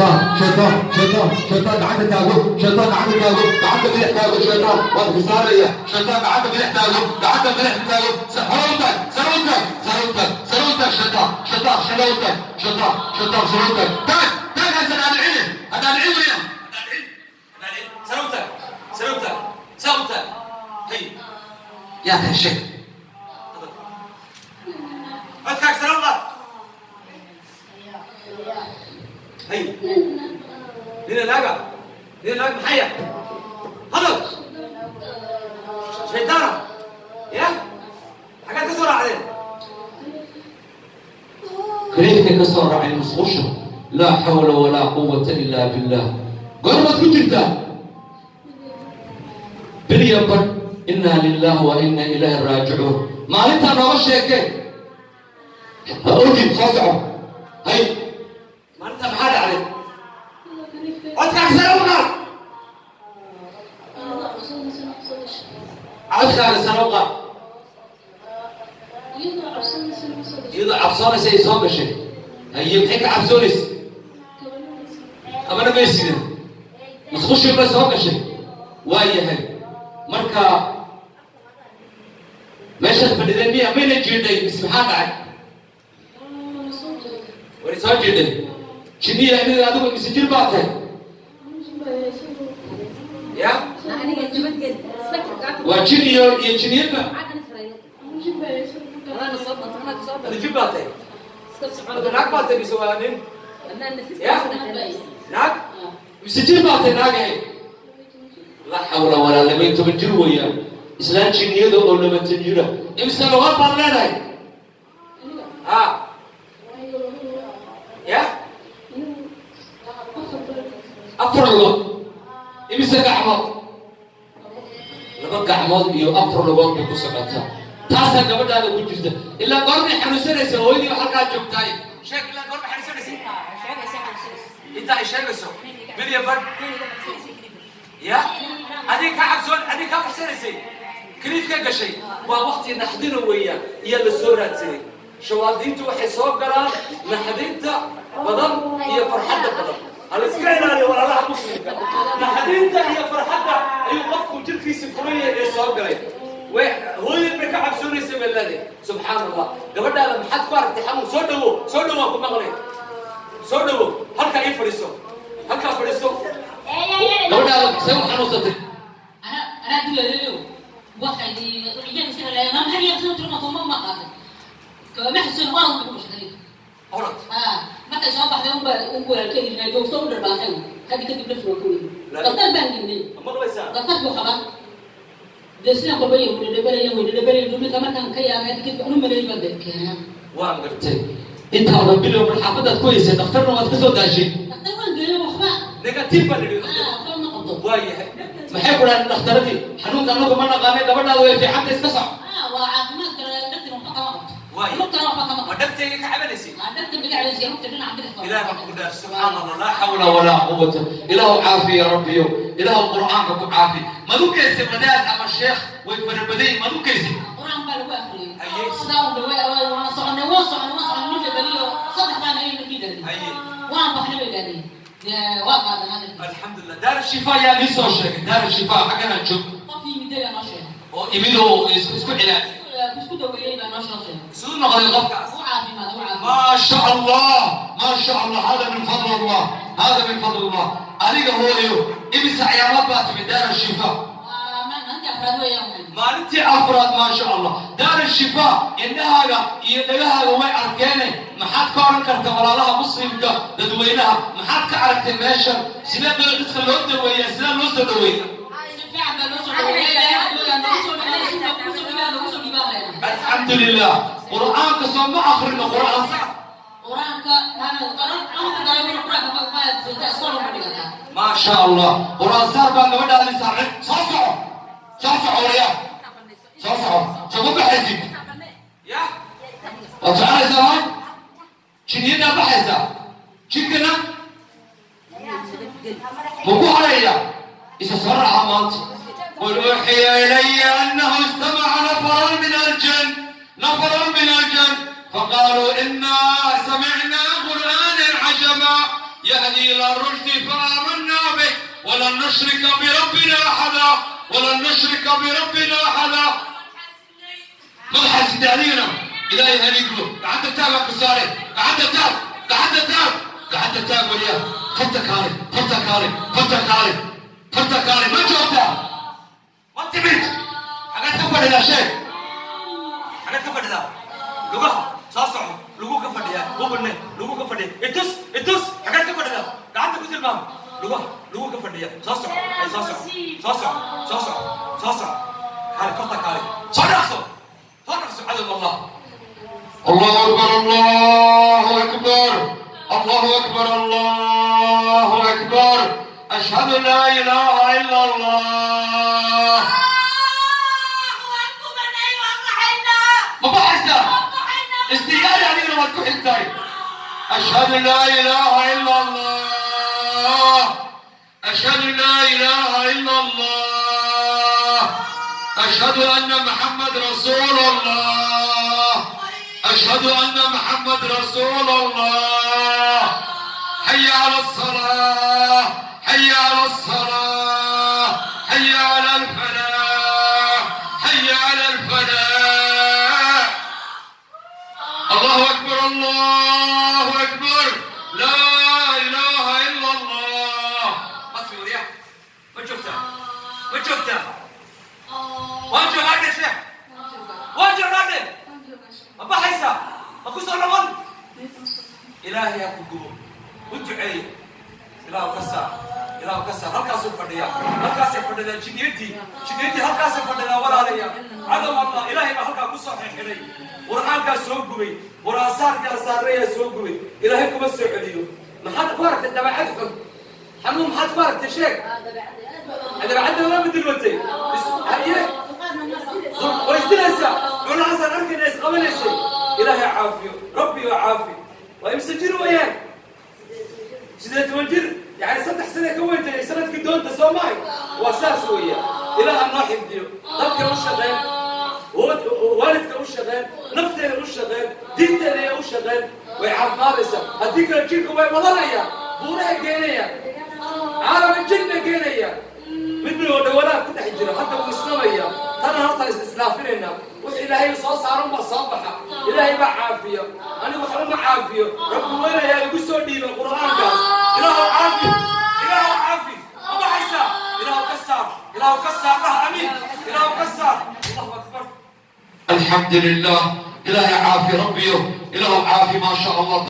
شيطان شيطان شيطان شيطان عندك اهو شيطان عندك اهو عندك ريحة اهو شيطان واخد سارية شيطان عندك ريحة اهو عندك ريحة اهو سحرتك سحرتك سحرتك سحرتك شيطان شيطان شيطان شيطان شيطان سحرتك تاك تاك هذا أنا العلم هذا العلم. يا سحرتك سحرتك سحرتك هي. يا أخي الشيخ. nina maalintaa nooga sheeke ha ogin soo soco hay maalintaa maxaa dhacday halkaana sano qaad iyadoo cabsoonaysa ay soo gashay. Haye maxay ka cabsoonaysa amana maysida musqushii bay soo gashay. Waa yahay. Marka meeshaad fadhiday miya mayna jiidhay mise maxaa dhacay? Wari soo jiidhay jiniya inid adigu mise jir baa tahay ya? wajir iyo iyo jiniinba adijib baa tay naag baa tay mise waa nin ya naag mise jir baa tay naagahay la xawla walaa labayn toban jir weeyaan islaan jiniyada oo labatan jira imise luga baan leedahay ha ya afar lugo imise gacmood toban gacmood iyo afar lugood bay ku socotaa taasaa gabadhaada ku jirta. Ilaa goormay xanuunsanaysa hooyadiiba halkaa joogtahay. Sheeg ilaa goormay xanuunsanaysa inta ay sheegayso? Midiya bar ya? Adig ka cabsoon adig kaa fursanaysay kaliif ka gashay. Waa wakti naxdina weeya iyaa la soo raadsanay shawaadiintu waxay soo galaan naxdinta badan iyo farxadda badan. Haliska ilaaliyo walaalaha muslimka naxdinta iyo farxadda ayuu qof jirkiisa furaya ee soo galay hooyad bay ka cabsoonaysa bay leeday subxaan allah gabadhaada maxaad ku aragtay xanuun soo dhawo soo dhawaa ku maqlay soo dhawo halkaa ii fadhiiso halkaa fadhiiso gabadhaada see u xanuunsatay anaaduleeyo waxay iyaga sida leeyo mama hal yaga sida tirma kuma maqaatay kama xasuuna waa unba ku dhashday markay soo baxday unba unku alkeedinaay joogso u dharbaatay hadi kadib dhafwa ku weyday daktar baan gidnay daktarku qaba buu qabaa dee sidan kolbaya wadhadhabalaya wadhadhabalaya dhulka markaan ka yaabay kadib anu maleey baan dee keenaa waan gartay intaadan bilow mar xaafadaad ku haysay dhakhtarna waad ka soo daashay daktar waan geeyay waxba negative baa ah waxba qabto waa yahay maxay ku dhahan dhakhtaradii xanuunka anagu ma naqaanay gabadhaada way fiicanta iska soc waa caafimaad madhabtayga ka cabanaysiilah baan ku dhaaf subxaan allah laa xawla walaa quwata ilaahu caafiya rabbiyo ilaahu qur'aanka ku caafi mad u geysa wadaad ama sheekh way farabadayn mad u geysa alxamdulilah daar shifa yaa ii soo sheegay daar shifa xagganaa joog oo imidoo isku cilaaj isku dhaweeyey baa noo soo seegay siduu noqday qofkaas u caafimaad u caafimaad maa shaa allah maa shaa allah hada min fadl allah hada min fadl allah adiga hooyo imisa ciyaamad baa timid daara shifa maalintii afraad maasha allah daara shifa indhahaaga iyo dhagahaaga way arkeene maxaad ka odhan karta walaalaha muslimka dadweynaha maxaad ka aragtay meeshan sidee alxamdulilah qur'aanka soo ma akrino qur'aan sax. Maasha allah qur'aan saar baa gabadhaadi saaxib soo soco. Soo soco waya soo soco. Soo ma baxaysid? Waad soconaysaa ma jinyadaa baxaysaa jinkana ma ku haraya isa soo raaca maanta. قل أوحي إلي أنه استمع نفر من الجن نفر من الجن. فقالوا إنا سمعنا قرآنا عجبا يهدي إلى الرشد فآمنا به. ولن نشرك بربنا أحدا ولن نشرك بربنا أحدا. مبحث علينا. إلهي هنيكلو قعدت تابع كساري قعدت تاب قعدت تاب قعدت تاب وياه فتك هاري فتك هاري فتك هاري فتك هاري ما جاوبتها ما تبيت حاجات كفر يا شيخ حاجات كفر ده لغها صاصع لغو كفر يا وبن لغو كفر اتس اتس حاجات كفر ده ده انت كنت المام لغها لغو كفر يا صاصع اي صاصع صاصع صاصع صاصع قال فتك علي صرخوا صرخوا سبحان الله الله اكبر الله اكبر الله اكبر الله اكبر اشهد ان لا اله الا الله استيقاظ يعني لما تكون حتاي أشهد أن لا إله إلا الله. أشهد أن لا إله إلا الله. أشهد أن محمد رسول الله. أشهد أن محمد رسول الله. الله أكبر. لا إله إلا الله. أطفي وريح وجهته وجهته وجه هذا شيخ وجه هذا أبا حيسا أكو سؤال أول إلهي أكو قبول وانتو إلى أكسر هل كاسو فديا هل كاسو فديا شديدي شديدي هل كاسو فديا ولا عليا عدم الله إلهي هل كاسو حيري قرآن كاسو قوي ورأسار كاسار ريا سو قوي إلهي كم السعودية ما حد فارق تدبع عدكم حموم حد فارق تشيك هذا بعد ولا بدل وتي هي ويستنسى ولا عسى أركن إيش قبل يعني ستح حسين كويت سنة كدون يعني تسوى معي. وأساس ويا إلى أن راح يديو طب وش شغال والدك وش شغال نفتي وش شغال ديتا لي وش شغال ويعرف مارسة هديك الجنك وين مضرعيا بورا جينيا عالم الجنة جينيا منه ولا كنت حجرة حتى مسلمية أنا هرطل إسلافيننا وإلهي صار عرم وصبحة إلهي بعافية أنا بخرم عافية. ربنا alxamdu lilah ilaahay caafi rabbiyo ilaahu caafi maa sha allah